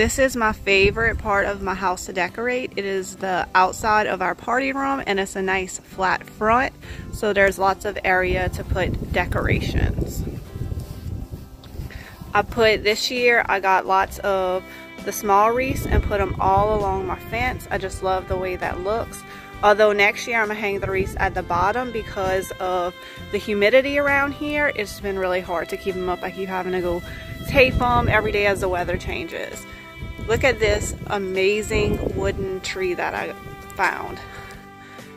This is my favorite part of my house to decorate. It is the outside of our party room and it's a nice flat front. So there's lots of area to put decorations. I put this year, I got lots of the small wreaths and put them all along my fence. I just love the way that looks. Although next year I'm gonna hang the wreaths at the bottom because of the humidity around here. It's been really hard to keep them up. I keep having to go tape them every day as the weather changes. Look at this amazing wooden tree that I found.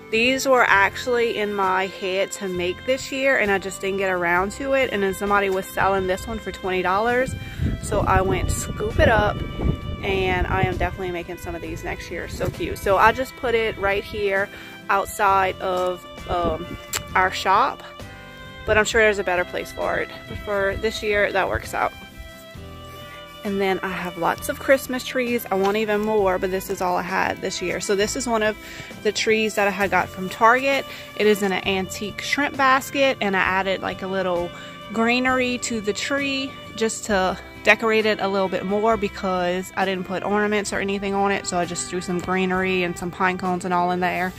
These were actually in my head to make this year and I just didn't get around to it. And then somebody was selling this one for $20. So I went scoop it up and I am definitely making some of these next year. So cute. So I just put it right here outside of um, our shop, but I'm sure there's a better place for it. But for this year, that works out. And then I have lots of Christmas trees. I want even more, but this is all I had this year. So this is one of the trees that I had got from Target. It is in an antique shrimp basket and I added like a little greenery to the tree just to decorate it a little bit more because I didn't put ornaments or anything on it. So I just threw some greenery and some pine cones and all in there.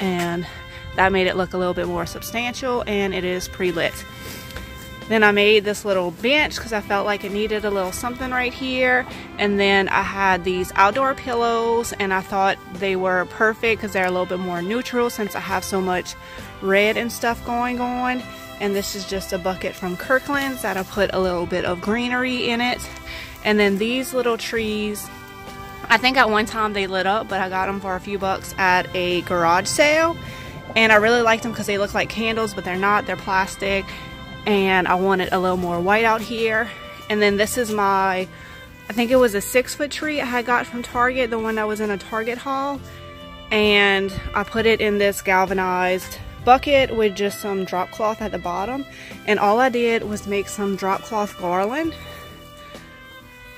And that made it look a little bit more substantial and it is pre-lit. Then I made this little bench because I felt like it needed a little something right here. And then I had these outdoor pillows and I thought they were perfect because they're a little bit more neutral since I have so much red and stuff going on. And this is just a bucket from Kirkland's that I put a little bit of greenery in it. And then these little trees, I think at one time they lit up, but I got them for a few bucks at a garage sale. And I really liked them because they look like candles, but they're not. They're plastic and I wanted a little more white out here. And then this is my, I think it was a six foot tree I had got from Target, the one that was in a Target haul. And I put it in this galvanized bucket with just some drop cloth at the bottom. And all I did was make some drop cloth garland.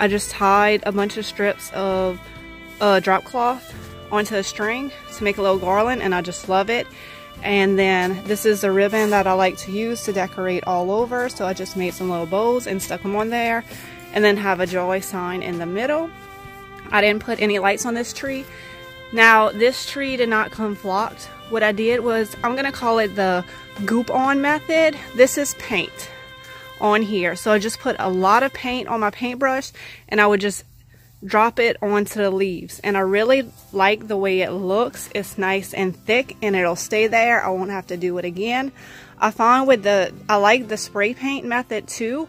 I just tied a bunch of strips of uh, drop cloth onto a string to make a little garland and I just love it. And then this is the ribbon that I like to use to decorate all over. So I just made some little bows and stuck them on there. And then have a joy sign in the middle. I didn't put any lights on this tree. Now, this tree did not come flocked. What I did was, I'm going to call it the goop on method. This is paint on here. So I just put a lot of paint on my paintbrush and I would just drop it onto the leaves. And I really like the way it looks. It's nice and thick and it'll stay there. I won't have to do it again. I find with the I like the spray paint method too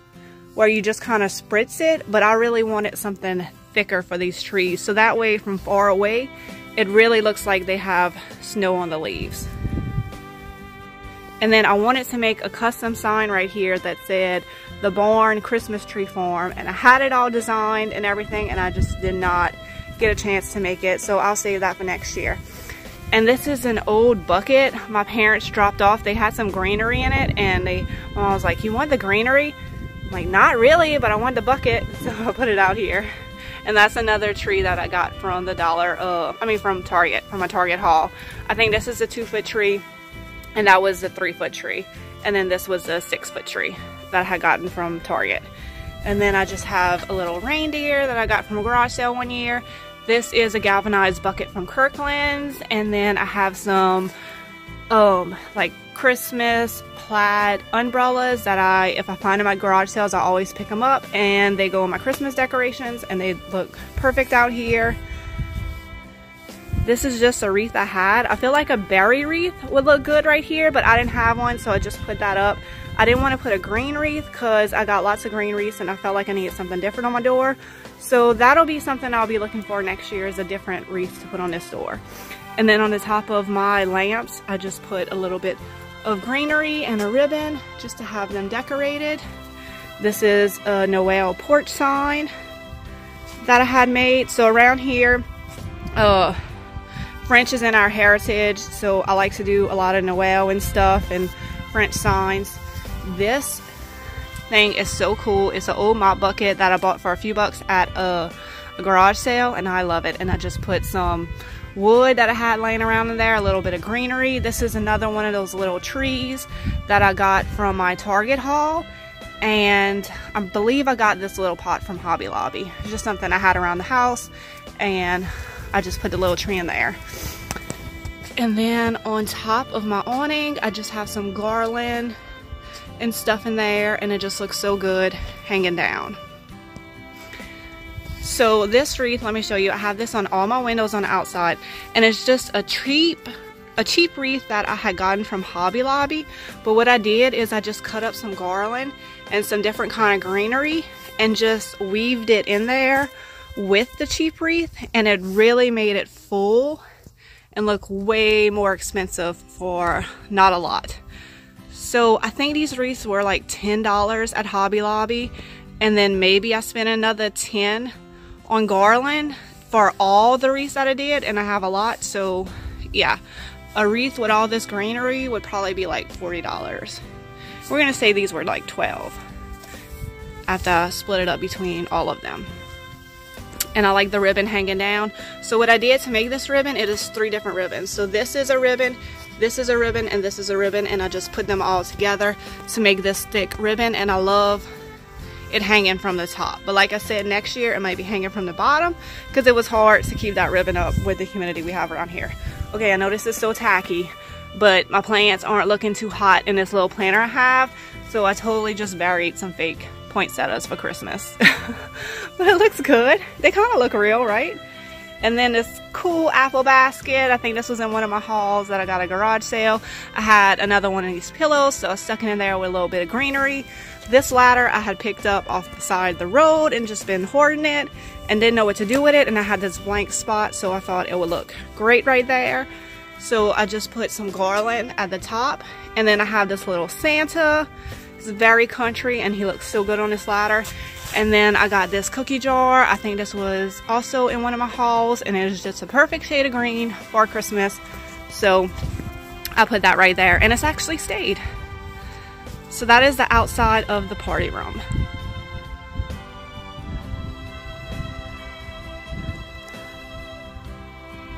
where you just kind of spritz it but I really wanted something thicker for these trees. So that way from far away it really looks like they have snow on the leaves. And then I wanted to make a custom sign right here that said the Barn Christmas Tree Farm. And I had it all designed and everything and I just did not get a chance to make it. So I'll save that for next year. And this is an old bucket my parents dropped off. They had some greenery in it and they, I was like, you want the greenery? I'm like, not really, but I want the bucket. So I put it out here. And that's another tree that I got from the dollar, uh, I mean from Target, from a Target haul. I think this is a two foot tree and that was a three foot tree. And then this was a six foot tree that I had gotten from Target. And then I just have a little reindeer that I got from a garage sale one year. This is a galvanized bucket from Kirkland's. And then I have some um like Christmas plaid umbrellas that I, if I find them my garage sales, I always pick them up and they go in my Christmas decorations and they look perfect out here. This is just a wreath I had. I feel like a berry wreath would look good right here, but I didn't have one, so I just put that up. I didn't want to put a green wreath because I got lots of green wreaths and I felt like I needed something different on my door. So that'll be something I'll be looking for next year is a different wreath to put on this door. And then on the top of my lamps, I just put a little bit of greenery and a ribbon just to have them decorated. This is a Noel porch sign that I had made. So around here, uh, French is in our heritage, so I like to do a lot of Noel and stuff and French signs. This thing is so cool. It's an old mop bucket that I bought for a few bucks at a, a garage sale and I love it. And I just put some wood that I had laying around in there, a little bit of greenery. This is another one of those little trees that I got from my Target haul. and I believe I got this little pot from Hobby Lobby. It's just something I had around the house and I just put the little tree in there. And then on top of my awning, I just have some garland and stuff in there and it just looks so good hanging down. So this wreath, let me show you, I have this on all my windows on the outside and it's just a cheap a cheap wreath that I had gotten from Hobby Lobby but what I did is I just cut up some garland and some different kind of greenery and just weaved it in there with the cheap wreath and it really made it full and look way more expensive for not a lot. So I think these wreaths were like $10 at Hobby Lobby and then maybe I spent another 10 on garland for all the wreaths that I did and I have a lot so yeah. A wreath with all this greenery would probably be like $40 we're gonna say these were like 12 after I split it up between all of them and I like the ribbon hanging down so what I did to make this ribbon it is three different ribbons so this is a ribbon this is a ribbon and this is a ribbon and I just put them all together to make this thick ribbon and I love it hanging from the top. But like I said, next year it might be hanging from the bottom because it was hard to keep that ribbon up with the humidity we have around here. Okay, I know this is so tacky, but my plants aren't looking too hot in this little planter I have. So I totally just buried some fake poinsettias for Christmas. but it looks good. They kind of look real, right? And then this cool apple basket. I think this was in one of my hauls that I got a garage sale. I had another one of these pillows, so I stuck it in there with a little bit of greenery. This ladder I had picked up off the side of the road and just been hoarding it and didn't know what to do with it and I had this blank spot so I thought it would look great right there. So I just put some garland at the top and then I have this little Santa. It's very country and he looks so good on this ladder. And then I got this cookie jar. I think this was also in one of my hauls and it is just a perfect shade of green for Christmas. So I put that right there and it's actually stayed. So that is the outside of the party room.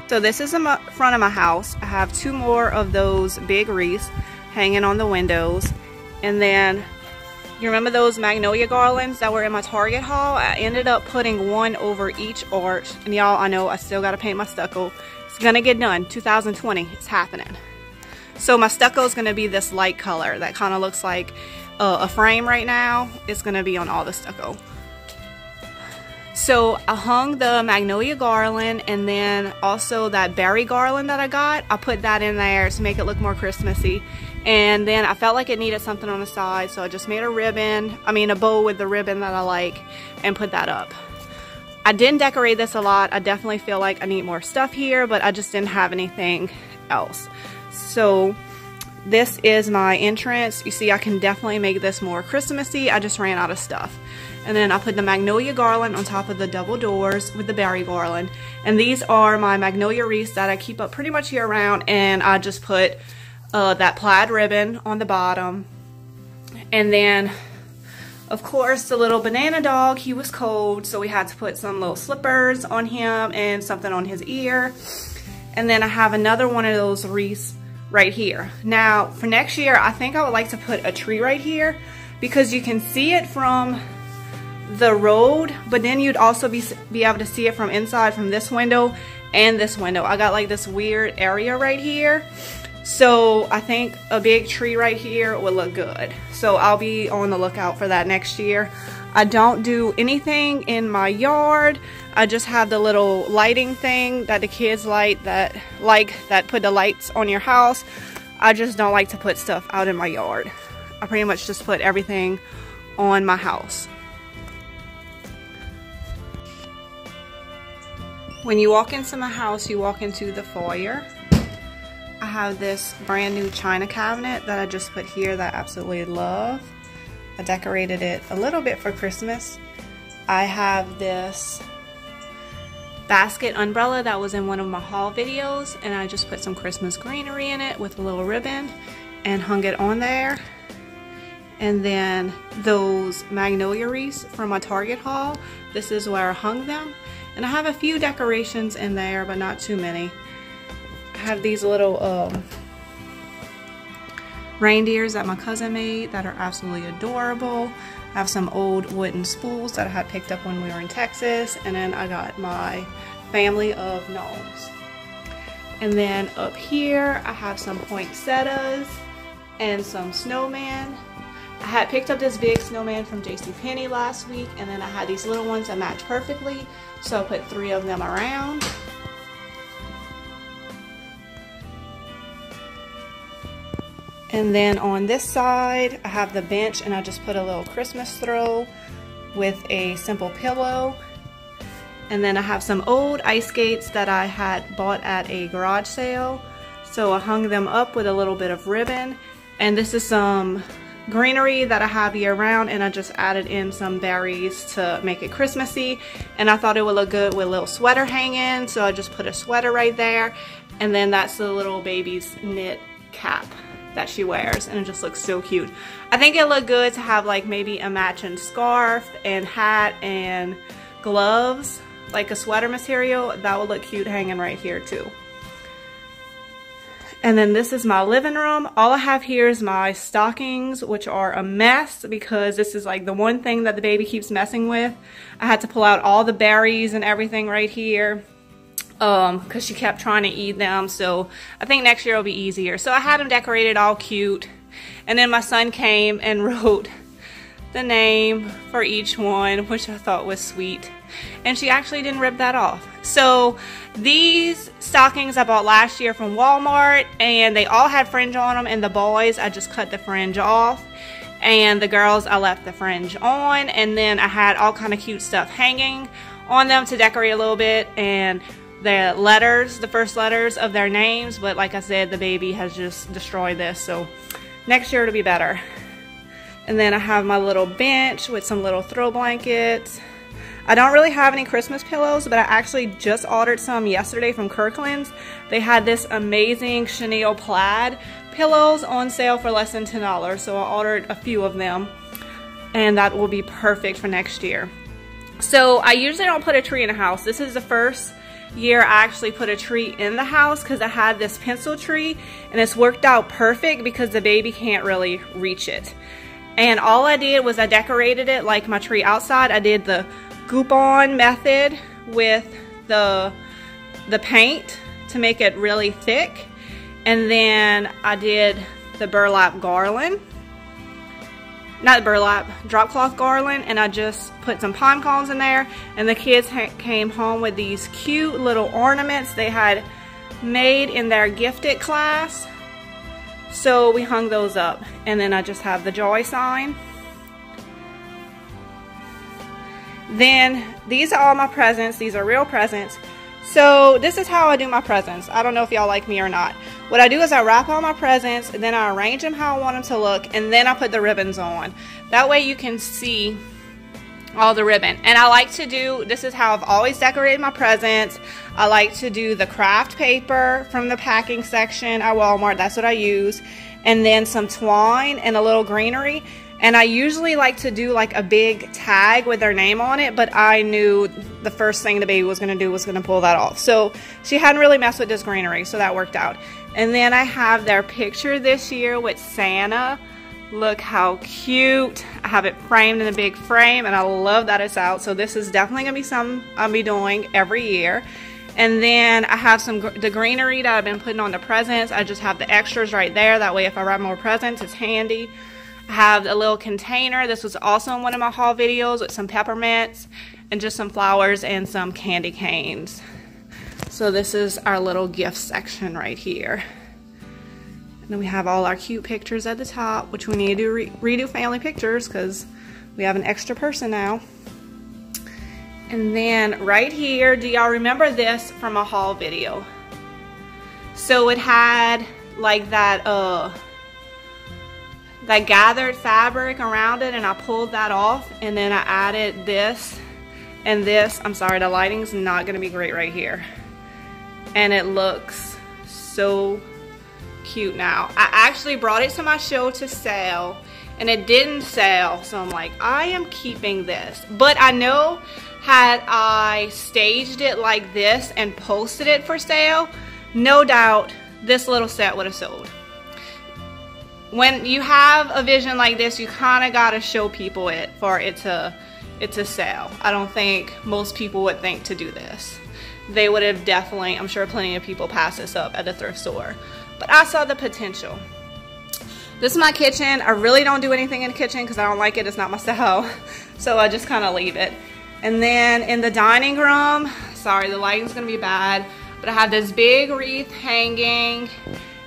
So this is the front of my house. I have two more of those big wreaths hanging on the windows. And then, you remember those magnolia garlands that were in my Target haul? I ended up putting one over each arch. And y'all, I know I still got to paint my stucco. It's to get done. 2020. It's happening. So my stucco is to be this light color that kind of looks like uh, a frame right now. It's to be on all the stucco. So I hung the magnolia garland and then also that berry garland that I got. I put that in there to make it look more Christmassy. And then I felt like it needed something on the side, so I just made a ribbon, I mean a bow with the ribbon that I like, and put that up. I didn't decorate this a lot. I definitely feel like I need more stuff here, but I just didn't have anything else. So this is my entrance. You see, I can definitely make this more Christmassy. I just ran out of stuff. And then I put the magnolia garland on top of the double doors with the berry garland. And these are my magnolia wreaths that I keep up pretty much year round. And I just put uh, that plaid ribbon on the bottom. And then, of course, the little banana dog, he was cold. So we had to put some little slippers on him and something on his ear. And then I have another one of those wreaths right here. Now, for next year, I think I would like to put a tree right here because you can see it from the road, but then you'd also be, be able to see it from inside from this window and this window. I got like this weird area right here. So I think a big tree right here would look good. So I'll be on the lookout for that next year. I don't do anything in my yard. I just have the little lighting thing that the kids light that like that put the lights on your house. I just don't like to put stuff out in my yard. I pretty much just put everything on my house. When you walk into my house, you walk into the foyer. I have this brand new china cabinet that I just put here that I absolutely love. I decorated it a little bit for Christmas. I have this basket umbrella that was in one of my haul videos and I just put some Christmas greenery in it with a little ribbon and hung it on there. And then those magnolia wreaths from my Target haul, this is where I hung them. And I have a few decorations in there, but not too many. I have these little um, reindeers that my cousin made that are absolutely adorable. I have some old wooden spools that I had picked up when we were in Texas. And then I got my family of gnomes. And then up here, I have some poinsettias and some snowman. I had picked up this big snowman from JCPenney last week, and then I had these little ones that match perfectly, so I put three of them around. And then on this side, I have the bench, and I just put a little Christmas throw with a simple pillow. And then I have some old ice skates that I had bought at a garage sale. So I hung them up with a little bit of ribbon. And this is some greenery that I have year round and I just added in some berries to make it Christmassy and I thought it would look good with a little sweater hanging so I just put a sweater right there and then that's the little baby's knit cap that she wears and it just looks so cute. I think it looked good to have like maybe a matching scarf and hat and gloves like a sweater material that would look cute hanging right here too. And then this is my living room. All I have here is my stockings, which are a mess because this is like the one thing that the baby keeps messing with. I had to pull out all the berries and everything right here um because she kept trying to eat them so i think next year will be easier so i had them decorated all cute and then my son came and wrote the name for each one which i thought was sweet and she actually didn't rip that off. So these stockings I bought last year from Walmart and they all had fringe on them and the boys I just cut the fringe off and the girls I left the fringe on and then I had all kind of cute stuff hanging on them to decorate a little bit and the letters, the first letters of their names but like I said the baby has just destroyed this so next year it'll be better. And then I have my little bench with some little throw blankets I don't really have any Christmas pillows, but I actually just ordered some yesterday from Kirkland's. They had this amazing chenille plaid pillows on sale for less than $10, so I ordered a few of them, and that will be perfect for next year. So I usually don't put a tree in a house. This is the first year I actually put a tree in the house because I had this pencil tree, and it's worked out perfect because the baby can't really reach it. And all I did was I decorated it like my tree outside. I did the goop on method with the, the paint to make it really thick. And then I did the burlap garland. Not the burlap, drop cloth garland. And I just put some pine cones in there. And the kids came home with these cute little ornaments they had made in their gifted class. So we hung those up. And then I just have the joy sign. Then these are all my presents. These are real presents. So this is how I do my presents. I don't know if y'all like me or not. What I do is I wrap all my presents then I arrange them how I want them to look and then I put the ribbons on. That way you can see all the ribbon. And I like to do, this is how I've always decorated my presents. I like to do the craft paper from the packing section at Walmart. That's what I use. And then some twine and a little greenery. And I usually like to do like a big tag with their name on it, but I knew the first thing the baby was going to do was going to pull that off. So she hadn't really messed with this greenery, so that worked out. And then I have their picture this year with Santa. Look how cute. I have it framed in a big frame, and I love that it's out. So this is definitely going to be something I'll be doing every year. And then I have some the greenery that I've been putting on the presents. I just have the extras right there. That way if I wrap more presents, it's handy. I have a little container. This was also in one of my haul videos with some peppermints and just some flowers and some candy canes. So this is our little gift section right here. And then we have all our cute pictures at the top, which we need to re redo family pictures because we have an extra person now. And then right here, do y'all remember this from a haul video? So it had like that, uh, that gathered fabric around it and I pulled that off and then I added this and this. I'm sorry, the lighting's not gonna be great right here. And it looks so cute now. I actually brought it to my show to sell and it didn't sell. So I'm like, I am keeping this. But I know had I staged it like this and posted it for sale, no doubt this little set would have sold when you have a vision like this, you kind of got to show people it for it to it to sell. I don't think most people would think to do this. They would have definitely, I'm sure plenty of people pass this up at the thrift store. But I saw the potential. This is my kitchen. I really don't do anything in the kitchen because I don't like it. It's not my style. So I just kind of leave it. And then in the dining room, sorry, the lighting's going to be bad, but I have this big wreath hanging.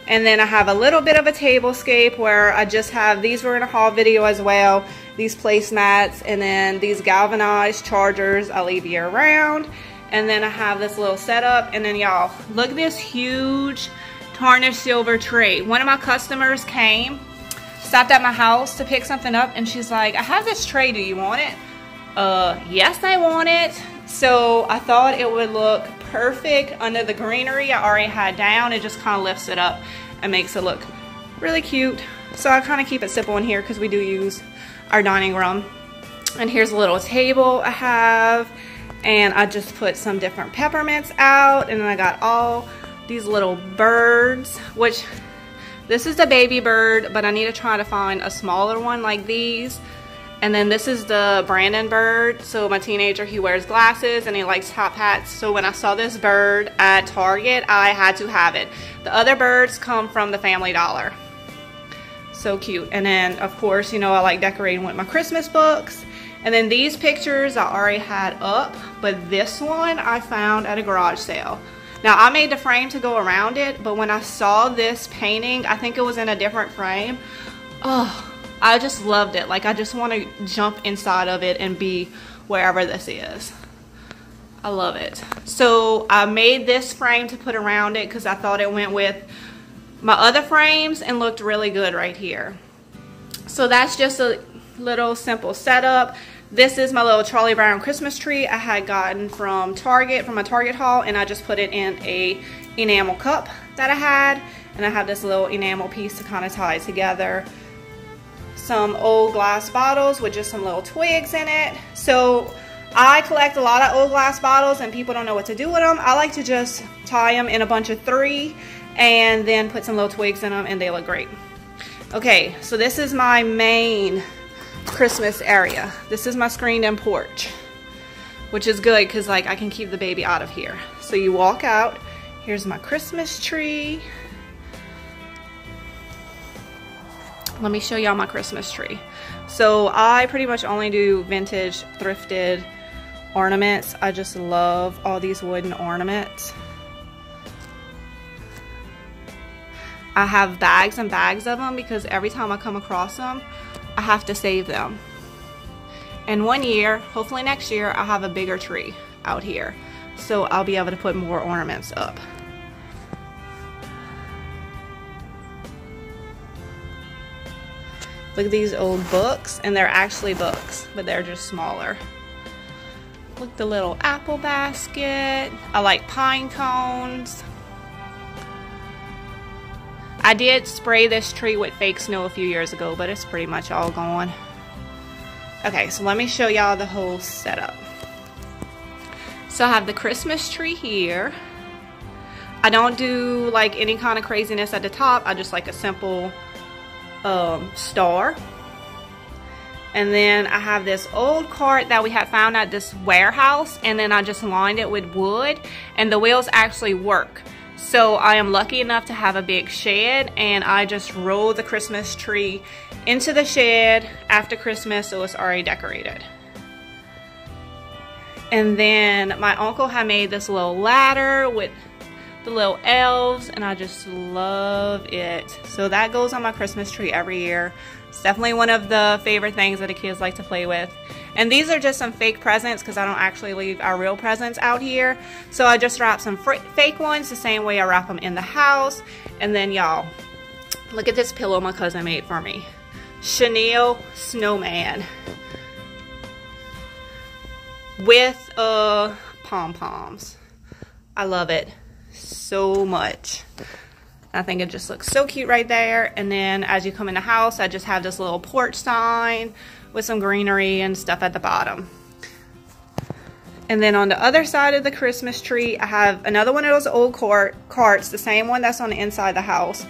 And then I have a little bit of a tablescape where I just have, these were in a haul video as well, these placemats, and then these galvanized chargers I leave year round. And then I have this little setup, and then y'all, look at this huge tarnished silver tray. One of my customers came, stopped at my house to pick something up, and she's like, I have this tray, do you want it? Uh, yes, I want it. So I thought it would look perfect under the greenery I already had down. It just kind of lifts it up and makes it look really cute. So I kind of keep it simple in here because we do use our dining room. And here's a little table I have. And I just put some different peppermints out. And then I got all these little birds, which this is the baby bird, but I need to try to find a smaller one like these. And then this is the Brandon bird. So my teenager, he wears glasses and he likes top hats. So when I saw this bird at Target, I had to have it. The other birds come from the Family Dollar. So cute. And then of course, you know, I like decorating with my Christmas books. And then these pictures I already had up, but this one I found at a garage sale. Now I made the frame to go around it, but when I saw this painting, I think it was in a different frame. Oh, I just loved it. Like I just want to jump inside of it and be wherever this is. I love it. So I made this frame to put around it because I thought it went with my other frames and looked really good right here. So that's just a little simple setup. This is my little Charlie Brown Christmas tree I had gotten from Target, from my Target haul, and I just put it in a enamel cup that I had. And I have this little enamel piece to kind of tie together some old glass bottles with just some little twigs in it. So I collect a lot of old glass bottles and people don't know what to do with them. I like to just tie them in a bunch of three and then put some little twigs in them and they look great. Okay, so this is my main Christmas area. This is my screened-in porch, which is good because like I can keep the baby out of here. So you walk out, here's my Christmas tree. Let me show y'all my Christmas tree. So I pretty much only do vintage thrifted ornaments. I just love all these wooden ornaments. I have bags and bags of them because every time I come across them, I have to save them. And one year, hopefully next year, I'll have a bigger tree out here. So I'll be able to put more ornaments up. Look at these old books, and they're actually books, but they're just smaller. Look the little apple basket. I like pine cones. I did spray this tree with fake snow a few years ago, but it's pretty much all gone. Okay, so let me show y'all the whole setup. So I have the Christmas tree here. I don't do like any kind of craziness at the top. I just like a simple um, star. And then I have this old cart that we had found at this warehouse and then I just lined it with wood and the wheels actually work. So I am lucky enough to have a big shed and I just roll the Christmas tree into the shed after Christmas so it's already decorated. And then my uncle had made this little ladder with the little elves and I just love it. So that goes on my Christmas tree every year. It's definitely one of the favorite things that the kids like to play with. And these are just some fake presents because I don't actually leave our real presents out here. So I just wrap some fake ones the same way I wrap them in the house. And then y'all, look at this pillow my cousin made for me. Chenille Snowman with uh, pom-poms. I love it so much. I think it just looks so cute right there. And then as you come in the house, I just have this little porch sign with some greenery and stuff at the bottom. And then on the other side of the Christmas tree, I have another one of those old cart, carts, the same one that's on the inside of the house.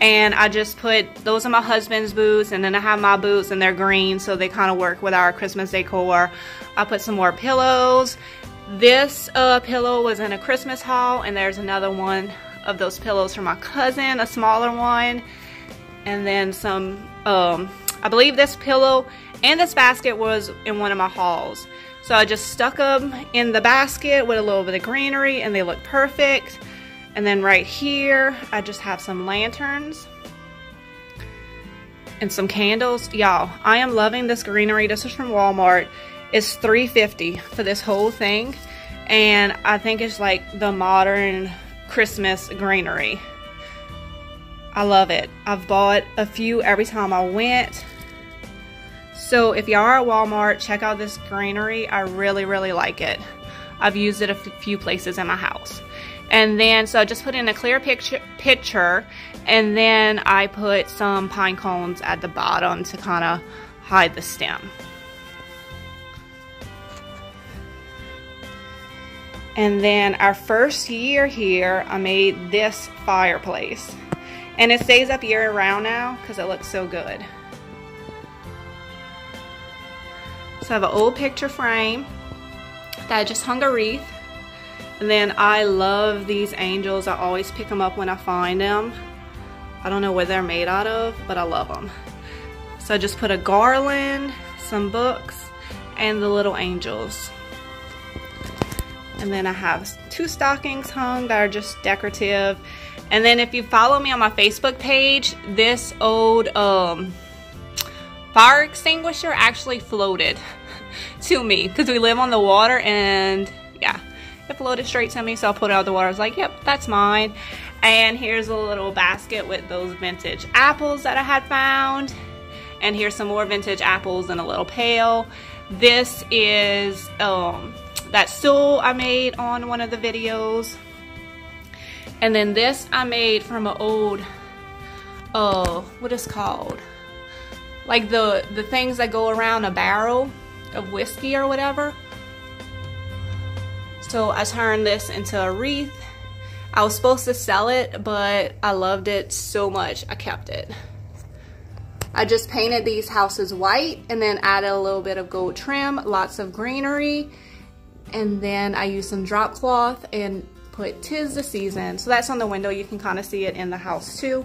and I just put those are my husband's boots and then I have my boots and they're green so they kind of work with our Christmas decor. I put some more pillows. This uh, pillow was in a Christmas haul and there's another one of those pillows for my cousin, a smaller one. And then some, um, I believe this pillow and this basket was in one of my hauls. So I just stuck them in the basket with a little bit of greenery and they look perfect. And then right here, I just have some lanterns and some candles. Y'all, I am loving this greenery. This is from Walmart. It's $3.50 for this whole thing. And I think it's like the modern Christmas greenery. I love it. I've bought a few every time I went. So if y'all are at Walmart, check out this greenery. I really, really like it. I've used it a few places in my house. And then, so I just put in a clear picture, picture and then I put some pine cones at the bottom to kind of hide the stem. And then our first year here, I made this fireplace. And it stays up year round now because it looks so good. So I have an old picture frame that I just hung a wreath. And then I love these angels. I always pick them up when I find them. I don't know what they're made out of, but I love them. So I just put a garland, some books, and the little angels. And then I have two stockings hung that are just decorative. And then if you follow me on my Facebook page, this old um, fire extinguisher actually floated to me because we live on the water and yeah, it floated straight to me, so I pulled it out of the water. I was like, yep, that's mine. And here's a little basket with those vintage apples that I had found. And here's some more vintage apples in a little pail. This is um, that stool I made on one of the videos. And then this I made from an old, uh, what is called? Like the, the things that go around a barrel of whiskey or whatever. So I turned this into a wreath. I was supposed to sell it, but I loved it so much, I kept it. I just painted these houses white and then added a little bit of gold trim, lots of greenery, and then I used some drop cloth and put tis the season. So that's on the window, you can kind of see it in the house too.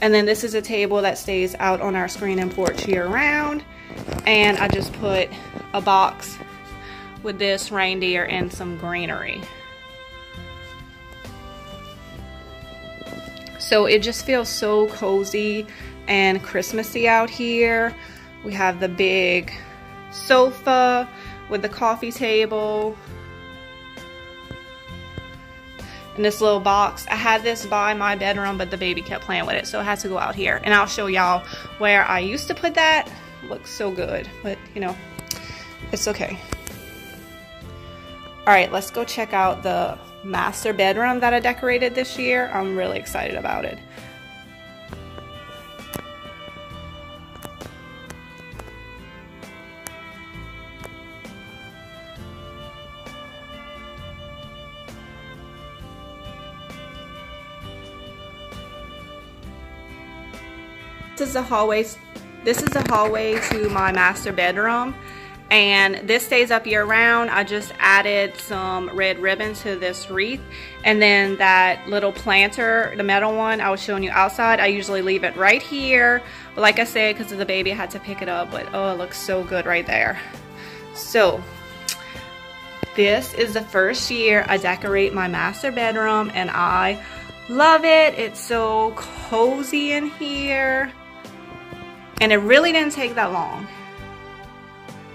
And then this is a table that stays out on our screen and porch year round. And I just put a box with this reindeer and some greenery. So it just feels so cozy and Christmassy out here. We have the big sofa with the coffee table. And this little box. I had this by my bedroom, but the baby kept playing with it, so it has to go out here. And I'll show y'all where I used to put that. Looks so good, but you know, it's okay. All right, let's go check out the master bedroom that I decorated this year. I'm really excited about it. This is the hallway. This is the hallway to my master bedroom and this stays up year round. I just added some red ribbon to this wreath and then that little planter, the metal one I was showing you outside, I usually leave it right here. But like I said, because of the baby, I had to pick it up, but oh, it looks so good right there. So, this is the first year I decorate my master bedroom and I love it. It's so cozy in here. And it really didn't take that long.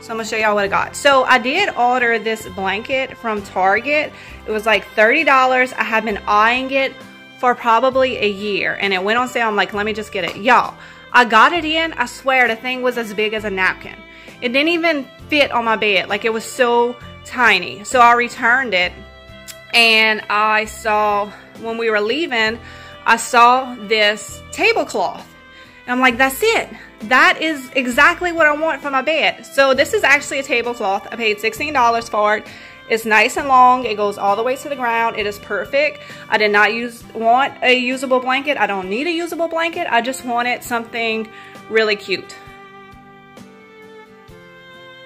So I'm gonna show y'all what I got. So I did order this blanket from Target. It was like $30. I have been eyeing it for probably a year and it went on sale. I'm like, let me just get it. Y'all, I got it in. I swear the thing was as big as a napkin. It didn't even fit on my bed. Like it was so tiny. So I returned it and I saw, when we were leaving, I saw this tablecloth. And I'm like, that's it. That is exactly what I want for my bed. So this is actually a tablecloth. I paid $16 for it. It's nice and long. It goes all the way to the ground. It is perfect. I did not use want a usable blanket. I don't need a usable blanket. I just wanted something really cute.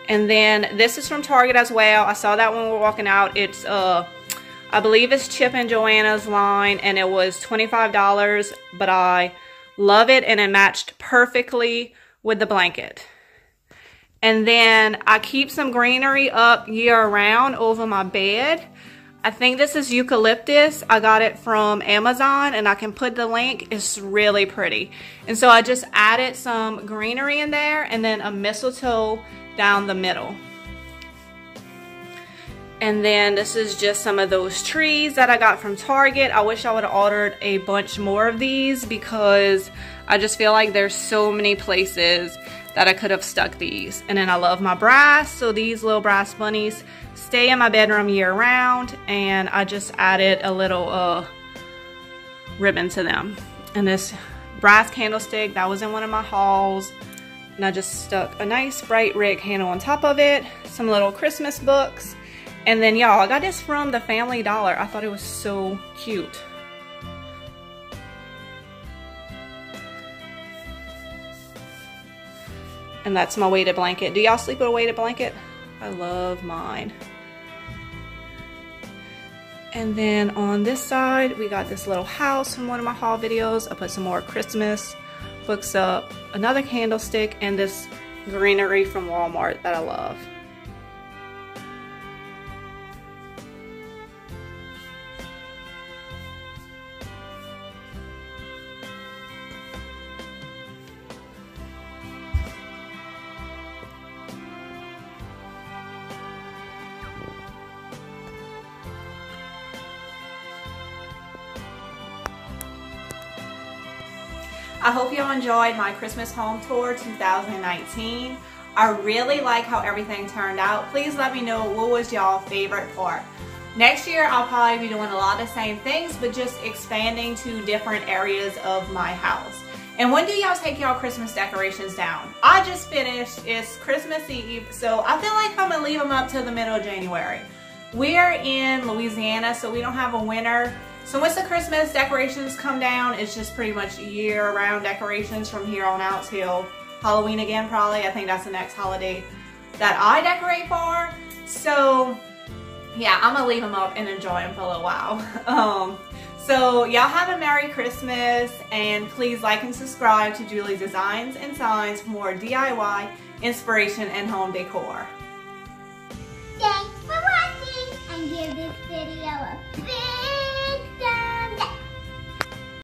And then this is from Target as well. I saw that when we were walking out. It's, uh, I believe it's Chip and Joanna's line and it was $25, but I love it and it matched perfectly with the blanket. And then I keep some greenery up year round over my bed. I think this is eucalyptus. I got it from Amazon and I can put the link. It's really pretty. And so I just added some greenery in there and then a mistletoe down the middle. And then this is just some of those trees that I got from Target. I wish I would have ordered a bunch more of these because I just feel like there's so many places that I could have stuck these. And then I love my brass, so these little brass bunnies stay in my bedroom year round and I just added a little uh, ribbon to them. And this brass candlestick, that was in one of my hauls. And I just stuck a nice bright red candle on top of it, some little Christmas books. And then y'all, I got this from the Family Dollar. I thought it was so cute. And that's my weighted blanket. Do y'all sleep with a weighted blanket? I love mine. And then on this side, we got this little house from one of my haul videos. I put some more Christmas books up, another candlestick, and this greenery from Walmart that I love. I hope y'all enjoyed my Christmas home tour 2019. I really like how everything turned out. Please let me know what was y'all favorite part. Next year, I'll probably be doing a lot of the same things, but just expanding to different areas of my house. And when do y'all take y'all Christmas decorations down? I just finished, it's Christmas Eve, so I feel like I'm gonna leave them up till the middle of January. We're in Louisiana, so we don't have a winter so once the Christmas decorations come down, it's just pretty much year-round decorations from here on out till Halloween again probably. I think that's the next holiday that I decorate for. So yeah, I'm gonna leave them up and enjoy them for a little while. Um, so y'all have a Merry Christmas and please like and subscribe to Julie Designs and Signs for more DIY, inspiration, and home decor. Thanks for watching and give this video a big